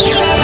Yeah.